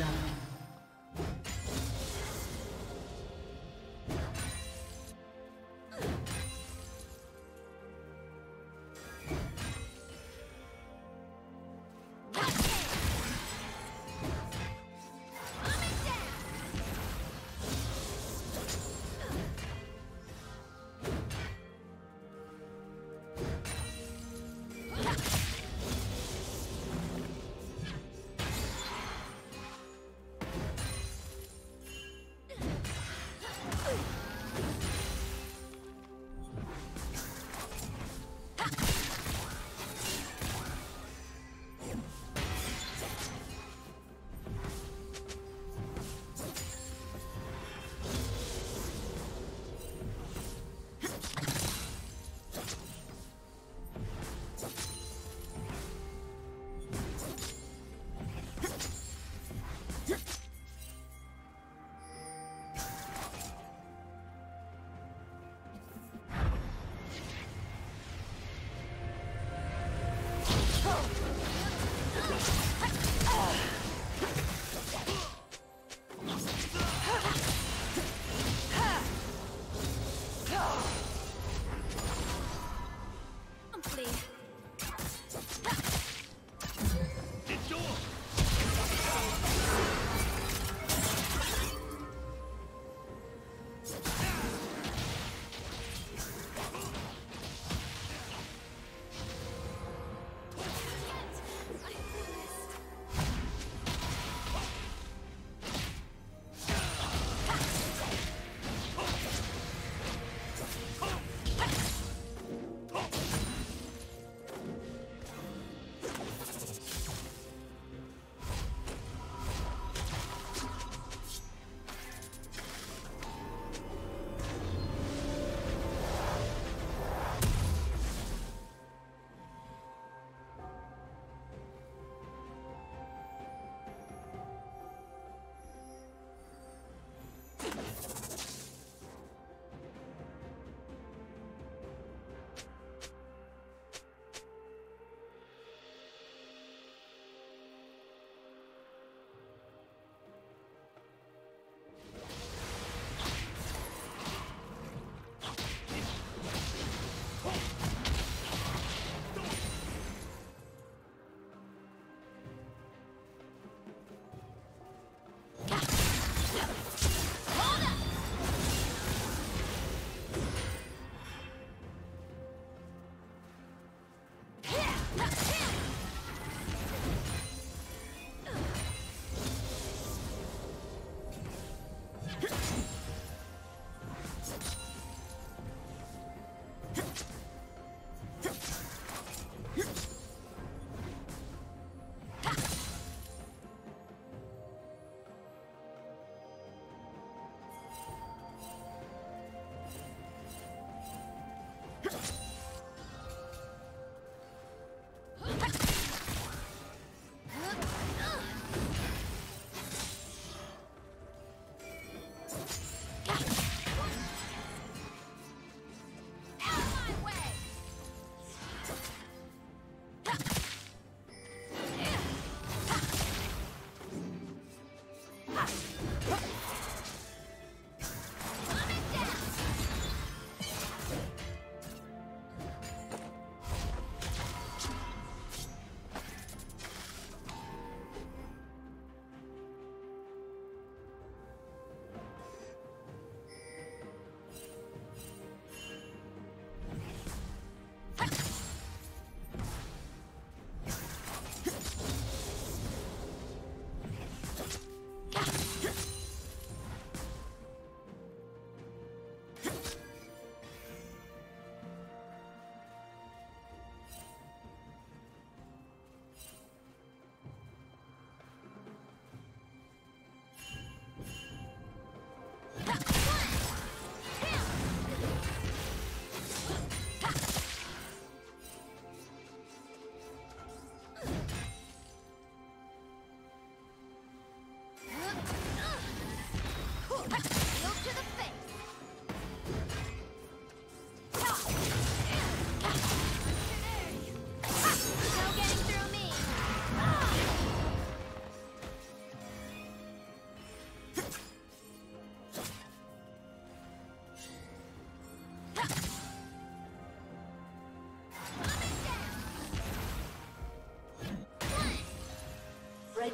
First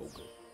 Okay.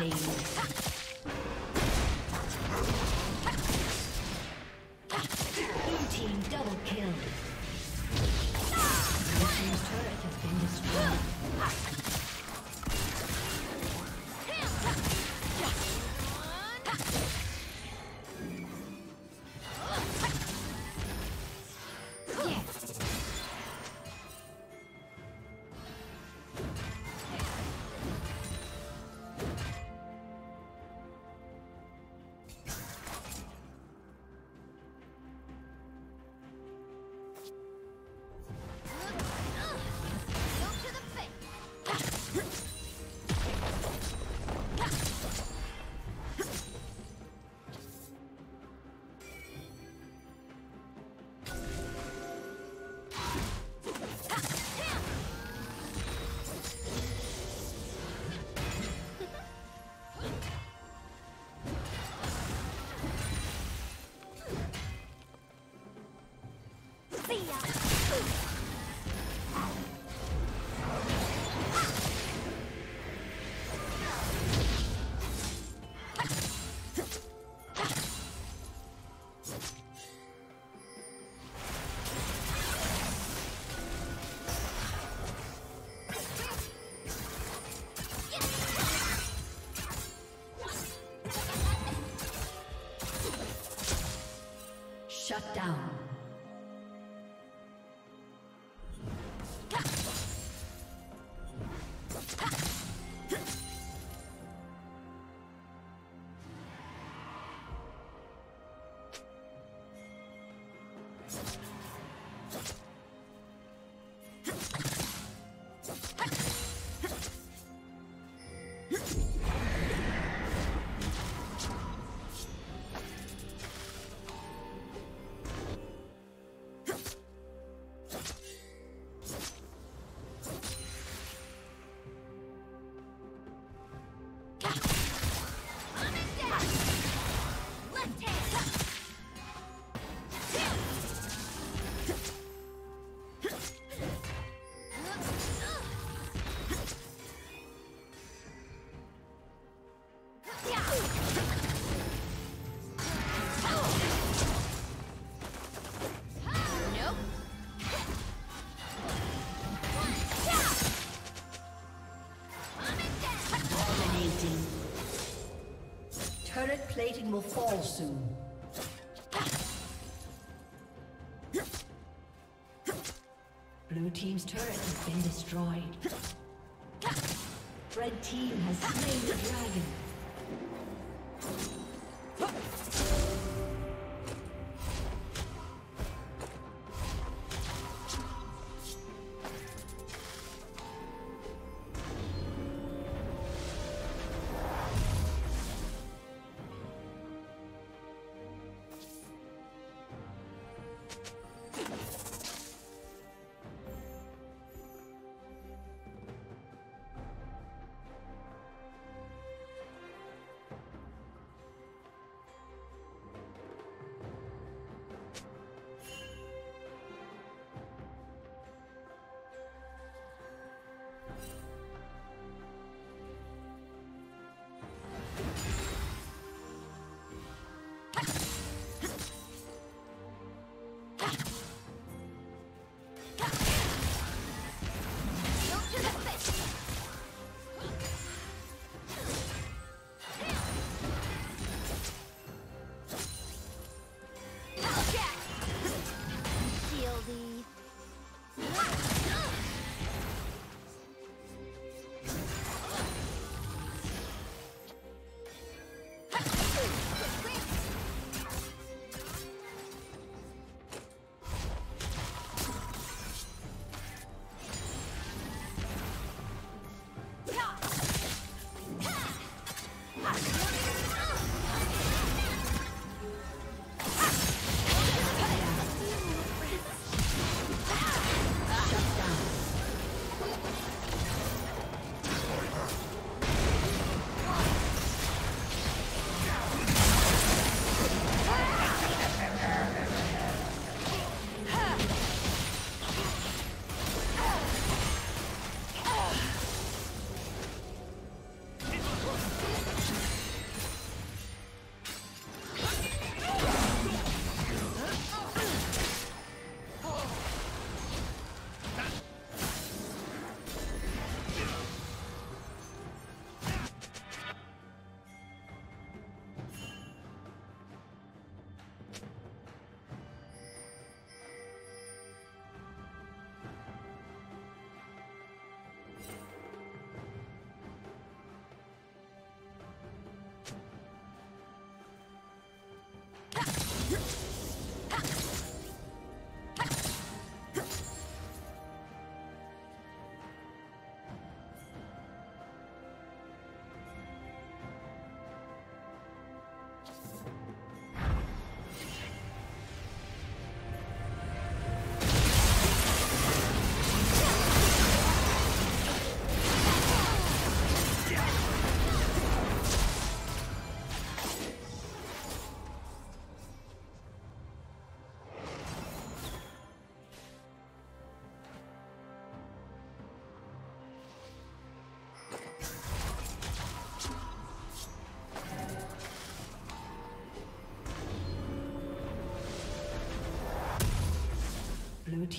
Rampage. Shut down. Will fall soon. Blue Team's turret has been destroyed. Red Team has slain the dragon.